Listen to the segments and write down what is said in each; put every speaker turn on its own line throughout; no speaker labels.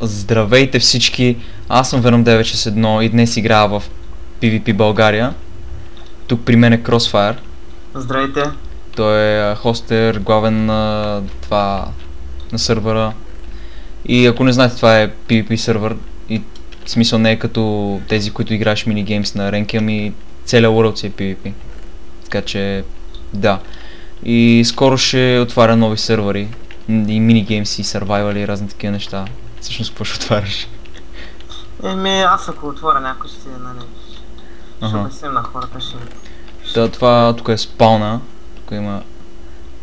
Здравейте всички, аз съм Venom 961 и днес играя в PvP България. Тук при мен е Crossfire.
Здравейте.
Той е хостер, главен на това на сървъра. И ако не знаете, това е PvP сървър и в смисъл не е като тези, които играеш минигеймс на ренки, ами целият world си е PvP. Така че, да. И скоро ще отваря нови сървъри и минигеймс и survival и разни такива неща. Всъщност какво ще отваряш?
Еми, аз ако отворя някой ще, нали, ще
Ага.
обясним на хората, ще...
Та, това тук е спална. Тук има...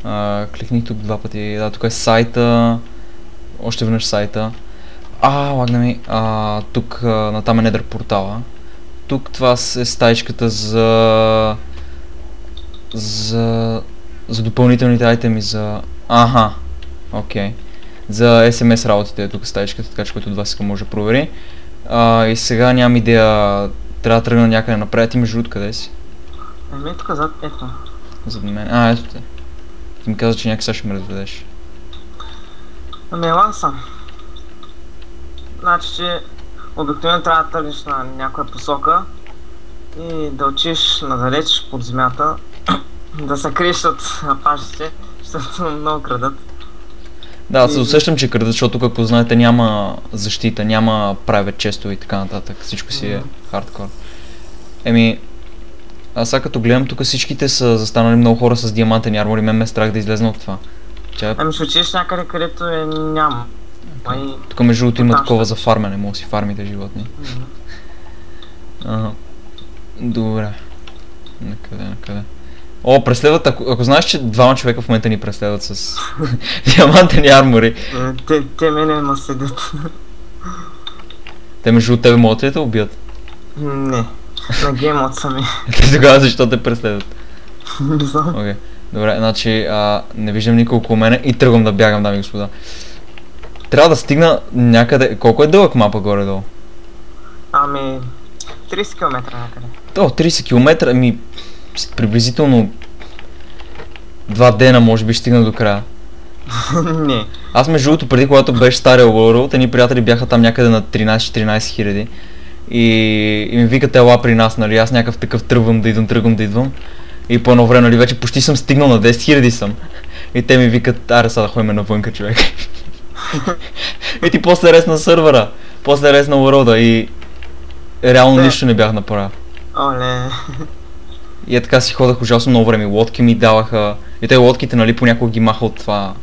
А, кликни тук два пъти. Да, тук е сайта. Още веднъж сайта. А, лагна ми. А, тук а, натам е недър портала. Тук това е стаичката за... За... За допълнителните айтеми за... Аха. Окей. За SMS работите е тук стаичката, така че който от вас иска може да провери. А, и сега нямам идея. Трябва да тръгна някъде напред. Ти между другото къде си?
Еми, тук зад, ето.
Зад мен. А, ето те. Ти ми каза, че някак сега ще ме разведеш.
Ами, елан съм. Значи, че обикновено трябва да тръгнеш на някоя посока и да отиш надалеч под земята, да се криеш от апашите, защото много крадат.
Да, аз се
И-
усещам, че крадат, защото както знаете няма защита, няма private честове и така нататък. Всичко си е хардкор. Еми, аз сега като гледам, тук всичките са застанали много хора с диамантени армори, мен ме е страх да излезна от това. Тя,
Ами, ще отиш някъде, където е няма. Ай,
тук между другото има такова за фармене, може да си фармите животни.
мгм.
Ага. Добре. Накъде, накъде? О, преследват, ако, ако знаеш, че двама човека в момента ни преследват с диамантени армори.
Те, те мене ме следят.
Те между тебе могат ли да убият?
Не. На геймот сами.
Те тогава защо те преследват?
Не знам.
Окей. Добре, значи а, не виждам никой около мене и тръгвам да бягам, дами и господа. Трябва да стигна някъде... Колко е дълъг мапа горе-долу?
Ами, 30 км някъде.
О, 30 км, ами приблизително два дена може би ще стигна до края.
не.
Аз между другото, преди когато беше стария World, едни приятели бяха там някъде на 13-14 хиляди. И, и ми викат ела при нас, нали, аз някакъв такъв тръгвам да идвам, тръгвам да идвам. И по едно време, нали, вече почти съм стигнал на 10 хиляди съм. И те ми викат, аре сега да ходим навънка, човек. и ти после рез на сървъра, после рез на World и реално
Да.
нищо не бях направил.
Оле.
И е така си ходах ужасно много време. Лодки ми даваха. И те лодките, нали, понякога ги маха от това.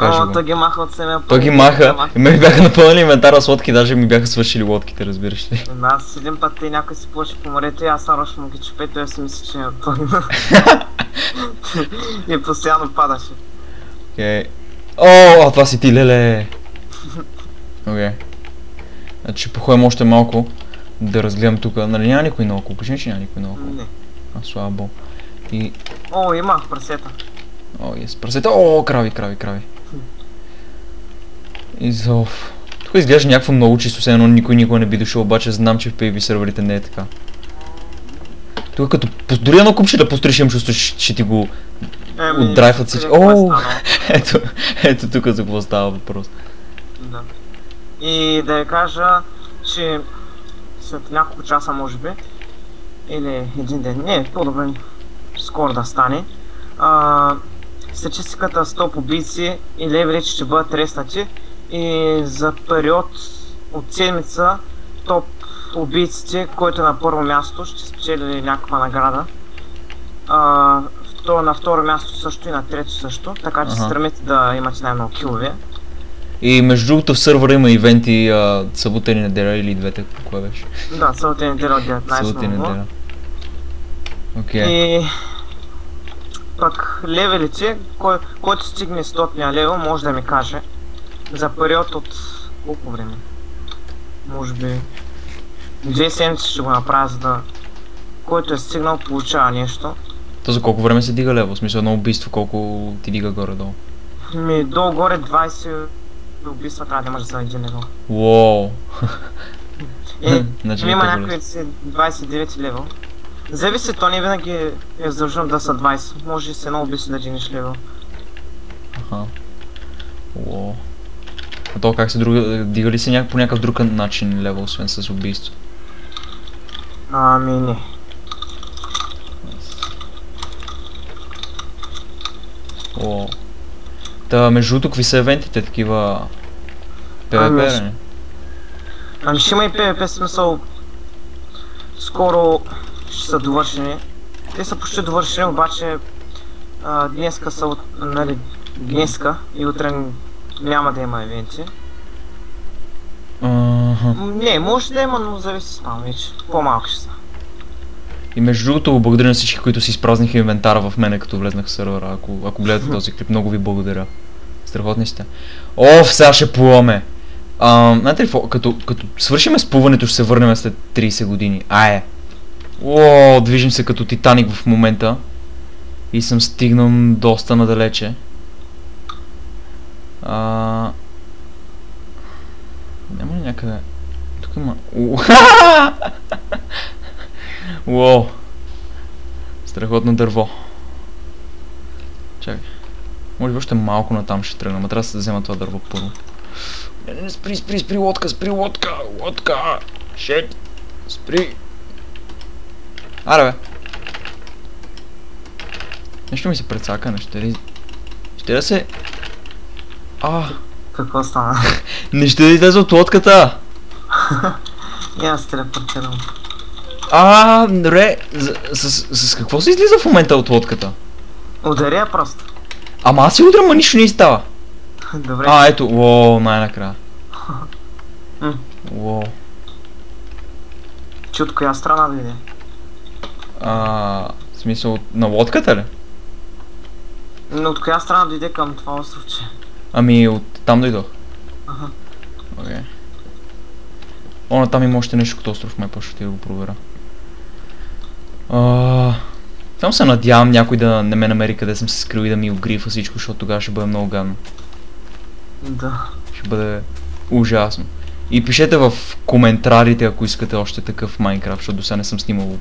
Кажи
О, той ги маха от семе.
Той ги маха и ме бяха напълнили инвентара с лодки, даже ми бяха свършили лодките, разбираш ли.
Ами Аз един път и някой си плаши по морето и аз нарочно му ги чупе, той си мисли, че е той. и постоянно падаше.
Окей. О, а това си ти, леле! Окей. Значи ще походим още малко да разгледам тук. Нали няма никой наоколо? Кажи че няма никой наоколо.
Не.
А, слава. И...
О, има прасета.
О, ес, прасете. О, крави, крави, крави. И за... оф. Тук изглежда някакво много чисто, все едно никой никога не би дошъл, обаче знам, че в PvP серверите не е така. Тук като дори едно купче да построиш, имам чувство, че ще ти го
Еми,
отдрайват всички. О! Ето, ето тук за какво става въпрос.
Да. И да я кажа, че след няколко часа може би, или един ден, не, по-добре скоро да стане, а, статистиката с топ убийци и левели ще бъдат реснати и за период от седмица топ убийците, който на първо място, ще спечели някаква награда. А, то на второ място също и на трето също, така че се стремите да имате най-много килове.
И между другото в сървъра има ивенти а, събота или неделя или двете, кое беше?
Да, събота и неделя от 19
Събота и неделя. Окей.
И пък левелите, кой, който стигне 100 левел, може да ми каже за период от колко време? Може би две седмици ще го направя, за да който е стигнал получава нещо.
То за колко време се дига лево? В смисъл едно убийство, колко ти дига горе-долу?
Ми долу-горе 20 убийства трябва да имаш за един левел.
Уоу.
Ми има
ви е
някои си 29 левел. Зависи, то не винаги е задължено да са 20. Може и с едно убийство да дигнеш левел.
Аха. Уоу. А то как се друга... Дига ли се по някакъв друг начин левел, освен с убийство?
Ами не.
О. Та, между другото, какви са евентите, такива...
Ами,
PvP, не?
Ами ще има и PvP смисъл. Скоро ще са довършени. Те са почти довършени, обаче а, днеска са от, нали, днеска и утре няма да има евенти.
Аха.
М, Не, може да има, но зависи спам вече. По-малко ще са.
И между другото, благодаря на всички, които си изпразниха инвентара в мене, като влезнах в сервера. Ако, ако гледате този клип, много ви благодаря. Страхотни сте. Оф, сега ще плуваме. Знаете ли, като, като свършиме с плуването, ще се върнем след 30 години. Ае. О, движим се като Титаник в момента. И съм стигнал доста надалече. А... Няма ли някъде... Тук има... Уоу. Страхотно дърво. Чакай. Може би още малко натам ще тръгна, но трябва да се взема това дърво първо. Не, не, не, спри, спри, спри, лодка, спри, лодка, лодка. Шет. Спри. Аре, бе. Нещо ми се прецака, не ще ли... Ще да се... А,
Какво стана?
не ще да излезе от лодката.
И аз телепортирам.
А, добре, с, с, с, какво се излиза в момента от лодката?
Ударя просто.
Ама аз си удрям, ма нищо не става.
Добре.
А, ето, уоу, най-накрая. Уоу.
Че от коя страна дойде?
А, в смисъл, на лодката ли?
Но от коя страна дойде към това островче?
Ами, от там дойдох.
Аха.
Окей. О, на там има още нещо като остров, май по-ще го проверя. Само се надявам някой да не ме намери къде съм се скрил и да ми огрифа всичко, защото тогава ще бъде много гадно.
Да.
Ще бъде ужасно. И пишете в коментарите, ако искате още такъв Майнкрафт, защото до сега не съм снимал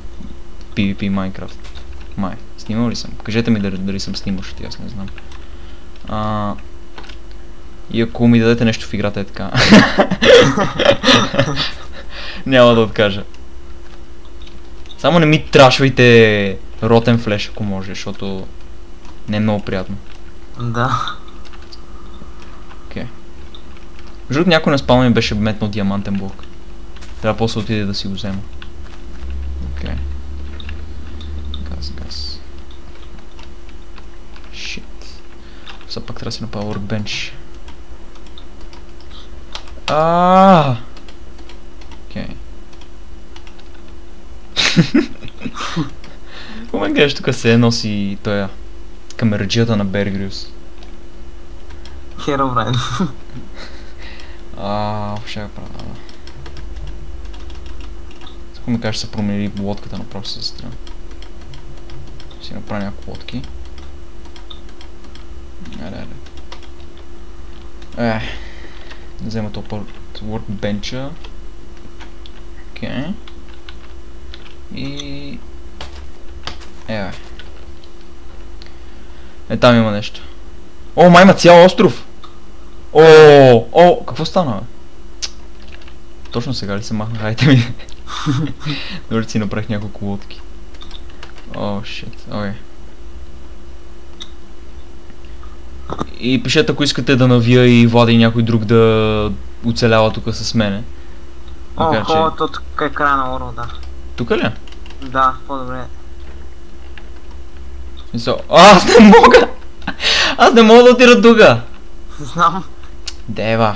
PvP Майнкрафт. Май. Снимал ли съм? Кажете ми дали, дали съм снимал, защото аз не знам. А, и ако ми дадете нещо в играта е така. Няма да откажа. Само не ми трашвайте ротен флеш, ако може, защото не е много приятно.
Да.
Окей. Между другото, някой на спалма ми беше метнал диамантен блок. Трябва после отиде да си го взема. Окей. Газ, газ. Шит. Все пак трябва да си направя workbench. А. Окей. Какво ме гледаш тук се носи той камераджията на Бергриус?
Херобрайн.
А, ще го правя. Ако ми кажеш, се промени лодката направо се застря. Ще си направя няколко лодки. Айде, айде. Е, взема то първо workbench Окей. И... Е, бе. Е, там има нещо. О, ма има цял остров! О, о, какво стана, бе? Точно сега ли се махнах? Хайде ми. Добре, че си направих няколко лодки. О, шит, окей. И пишете, ако искате да навия и Влада и някой друг да оцелява тук с мене.
О,
че-
хубавото тук е края на урода.
Тук ли? е?
Да, по-добре.
Мисъл, а, аз не мога! Аз не мога да отида тука!
Знам.
Дева.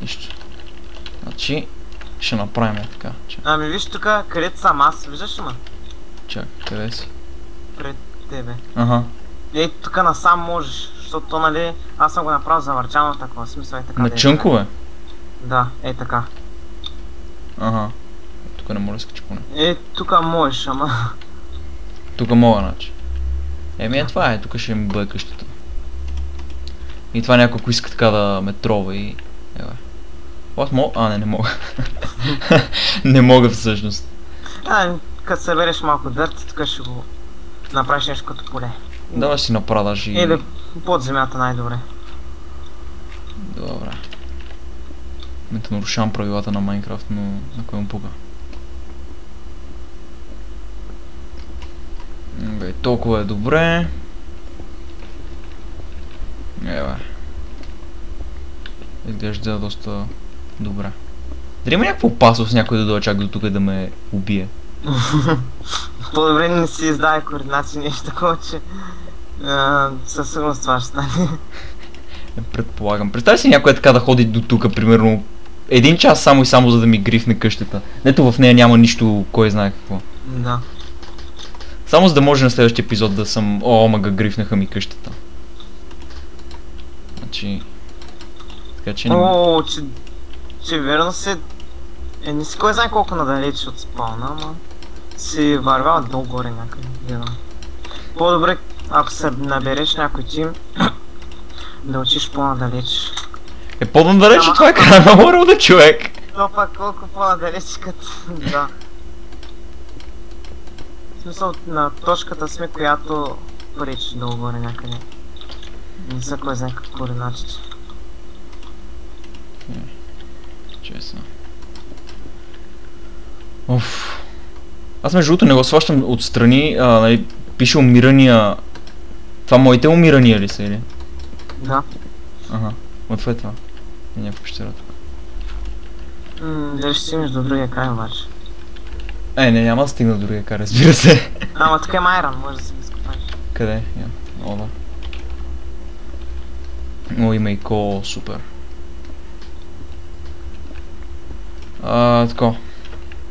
Нищо. Значи, ще направим така. Чак,
Ами виж тук, където съм аз, виждаш ли ма?
чак, къде си?
Пред тебе.
Ага.
Ей, тук насам можеш, защото то, нали, аз съм го направил завърчано такова, смисъл е така.
На
да е.
чънкове?
Да, е така.
Ага. Тук не мога да скача поне.
Е, тук можеш, ама...
Тук мога, значи. Еми е това е, тук ще ми бъде къщата. И това някой, ако иска така да ме трова и... Ева. Аз мога... А, не, не мога. не мога всъщност.
А, като събереш малко дърт, тук ще го направиш нещо като поле.
Давай си направя даже и...
Или под земята най-добре.
Добре. Момента нарушавам правилата на Майнкрафт, но на кой му пука. Бе, толкова е добре. Ева. Изглежда доста добре. Дали има някаква опасност някой да дойде чак до тук и да ме убие?
По-добре не си издай координати, нещо такова, че а, със сигурност това ще стане.
Предполагам. Представи си някой е така да ходи до тук, примерно, един час само и само за да ми грифне къщата. Нето в нея няма нищо, кой знае какво.
Да.
Само за да може на следващия епизод да съм, о, мага, грифнаха ми къщата. Значи... Така че.
О, че, че верно се... Е, не си кой знае колко надалеч от спална, ама... Си вървял долу горе някъде. По-добре, ако се набереш някой тим, да учиш по-надалеч.
Е по-надалеч
Ама-
това е крана World, човек.
То пак колко по-надалеч като... да. В смисъл, на точката сме, която пречи долу горе някъде. Не са кой знае какво координатите.
Честно. Оф. Аз между другото не го сващам отстрани, а, нали, пише умирания. Това моите умирания ли са или?
Да.
Ага. Какво е това? Е някаква пещера тук.
М, Дали ще стигнеш до другия край обаче.
Е, не, няма да стигна до другия кар, разбира се.
Ама тук е Майран, може да си го изкопаеш.
Къде? Я. О, да. О, има и ко, супер. А, тако.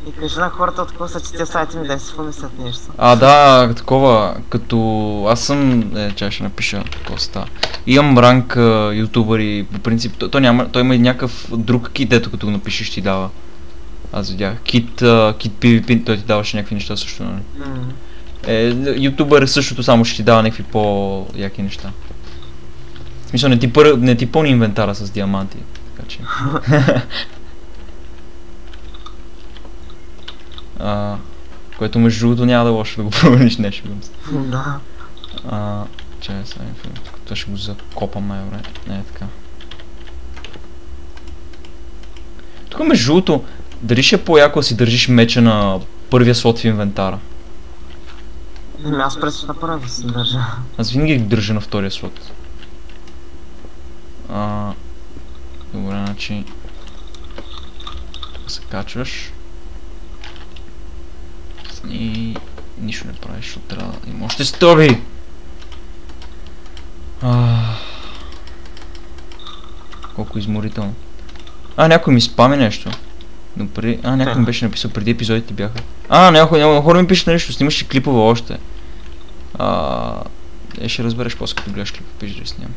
И кажи на хората от какво са четя сайта ми да си помислят нещо.
А, да, такова, като аз съм, е, чай ще напиша какво става. Имам ранг а, ютубъри, по принцип, той, той, няма, той има и някакъв друг кит, ето като го напишеш ти дава. Аз видях. Кит, а, кит PvP, той ти даваше някакви неща също, нали? Е, ютубър е същото, само ще ти дава някакви по-яки неща. В смисъл, не ти, пър... не ти пълни инвентара с диаманти, така че. а, което между другото няма да е лошо да го промениш нещо.
Да.
А, чай сега, това ще го закопам най-добре. Не е така. Тук между другото, дали ще е по-яко да си държиш меча на първия слот в инвентара?
Ами аз през на първа да се държа.
Аз винаги ги държа на втория слот. А, добре, значи... Се качваш. И нищо не правиш, защото трябва да има още стори! А, колко изморително. А, някой ми спами нещо. Но преди... А, някой ми беше написал преди епизодите бяха. А, някой, някой хора ми пишат нещо, снимаш ли клипове още. А, е, ще разбереш после като гледаш клипа, пиш да снимам.